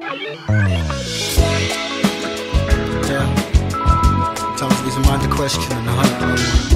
Yeah. Time for my mind the question and the hunt.